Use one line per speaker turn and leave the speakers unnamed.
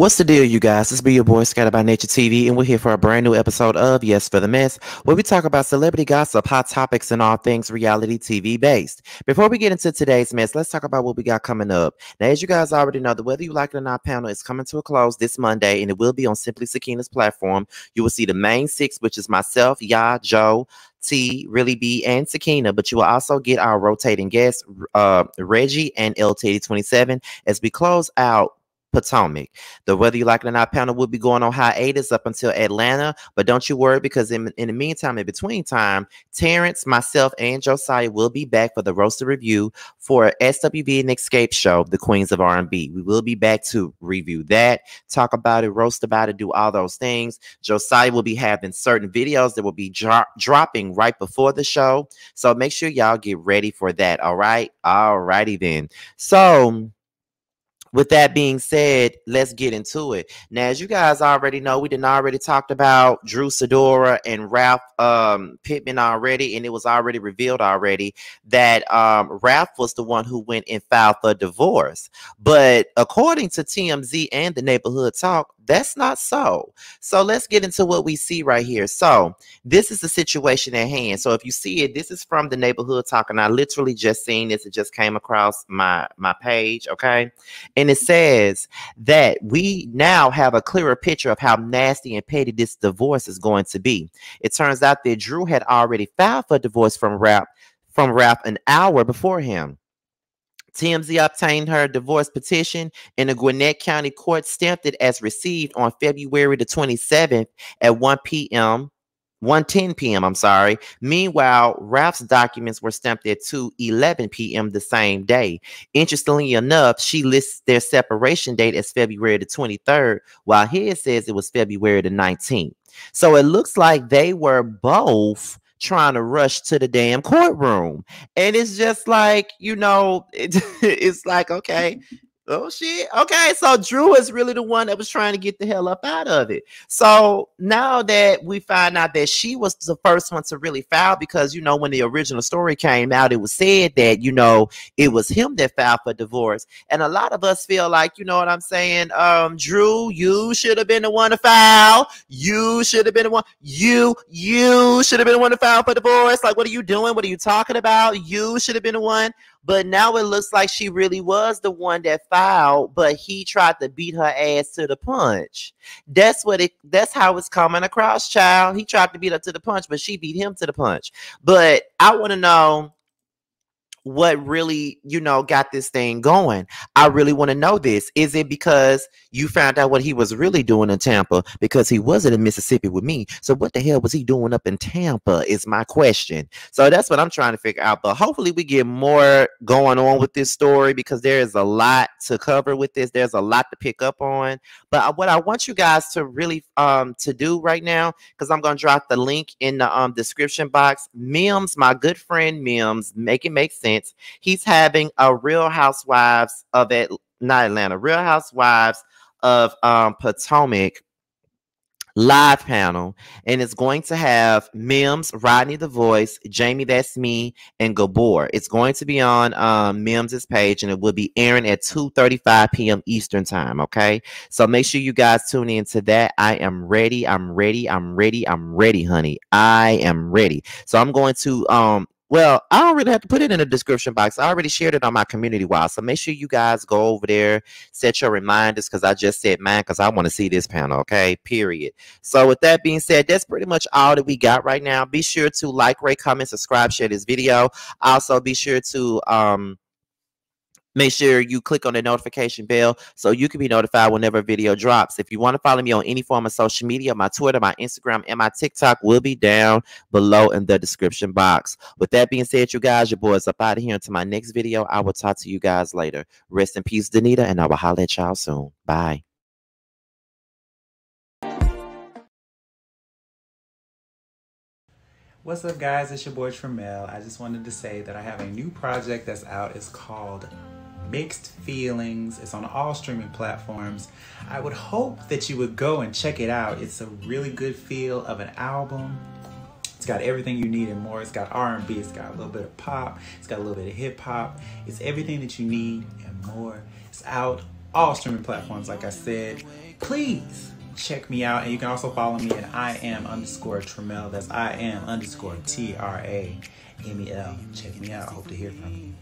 What's the deal, you guys? This be your boy Scotty by Nature TV, and we're here for a brand new episode of Yes for the Mess, where we talk about celebrity gossip, hot topics, and all things reality TV based. Before we get into today's mess, let's talk about what we got coming up. Now, as you guys already know, the Whether You Like It or Not panel is coming to a close this Monday, and it will be on Simply Sakina's platform. You will see the main six, which is myself, Ya, Joe, T, Really B, and Sakina, but you will also get our rotating guests, uh, Reggie and LTD27, as we close out Potomac. The Whether You Like It or Not panel will be going on hiatus up until Atlanta, but don't you worry because in, in the meantime, in between time, Terrence, myself, and Josiah will be back for the roaster review for SWV and Xscape show, The Queens of R&B. We will be back to review that, talk about it, roast about it, do all those things. Josiah will be having certain videos that will be dro- dropping right before the show, so make sure y'all get ready for that. All right, all righty then. So with that being said, let's get into it. Now, as you guys already know, we didn't already talked about Drew Sidora and Ralph um, Pittman already, and it was already revealed already that um, Ralph was the one who went and filed for divorce. But according to TMZ and the Neighborhood Talk, that's not so. So let's get into what we see right here. So this is the situation at hand. So if you see it, this is from the neighborhood talk, and I literally just seen this. It just came across my my page. Okay, and it says that we now have a clearer picture of how nasty and petty this divorce is going to be. It turns out that Drew had already filed for divorce from rap from Ralph an hour before him. TMZ obtained her divorce petition and the Gwinnett County Court stamped it as received on February the 27th at 1 p.m. 1:10 p.m. I'm sorry. Meanwhile, Ralph's documents were stamped at 2:11 p.m. the same day. Interestingly enough, she lists their separation date as February the 23rd, while his says it was February the 19th. So it looks like they were both trying to rush to the damn courtroom. And it's just like, you know, it, it's like, okay, Oh shit. Okay, so Drew is really the one that was trying to get the hell up out of it. So now that we find out that she was the first one to really file, because you know, when the original story came out, it was said that you know it was him that filed for divorce. And a lot of us feel like, you know what I'm saying? Um, Drew, you should have been the one to file. You should have been the one. You, you should have been the one to file for divorce. Like, what are you doing? What are you talking about? You should have been the one. But now it looks like she really was the one that filed, but he tried to beat her ass to the punch. That's what it that's how it's coming across, child. He tried to beat her to the punch, but she beat him to the punch. But I want to know what really, you know, got this thing going. I really want to know this. Is it because you found out what he was really doing in Tampa because he wasn't in Mississippi with me? So what the hell was he doing up in Tampa is my question. So that's what I'm trying to figure out. But hopefully we get more going on with this story because there is a lot to cover with this. There's a lot to pick up on. But what I want you guys to really um to do right now, because I'm gonna drop the link in the um description box. Mims, my good friend Mims, make it make sense sense. He's having a Real Housewives of it, not Atlanta, Real Housewives of um, Potomac live panel, and it's going to have Mims, Rodney the Voice, Jamie That's Me, and Gabor. It's going to be on um, Mims's page, and it will be airing at 2:35 p.m. Eastern time. Okay, so make sure you guys tune in to that. I am ready. I'm ready. I'm ready. I'm ready, honey. I am ready. So I'm going to um well, I don't really have to put it in the description box. I already shared it on my community wall. So make sure you guys go over there, set your reminders because I just said mine because I want to see this panel. Okay, period. So with that being said, that's pretty much all that we got right now. Be sure to like, rate, comment, subscribe, share this video. Also, be sure to um Make sure you click on the notification bell so you can be notified whenever a video drops. If you want to follow me on any form of social media, my Twitter, my Instagram, and my TikTok will be down below in the description box. With that being said, you guys, your boys up out of here until my next video. I will talk to you guys later. Rest in peace, Danita, and I will holler at y'all soon. Bye.
What's up, guys? It's your boy Tramel. I just wanted to say that I have a new project that's out. It's called Mixed Feelings. It's on all streaming platforms. I would hope that you would go and check it out. It's a really good feel of an album. It's got everything you need and more. It's got R&B, it's got a little bit of pop, it's got a little bit of hip hop. It's everything that you need and more. It's out all streaming platforms, like I said. Please check me out. And you can also follow me at I am underscore Tramel. That's I am underscore T R A M E L. Check me out. I hope to hear from you.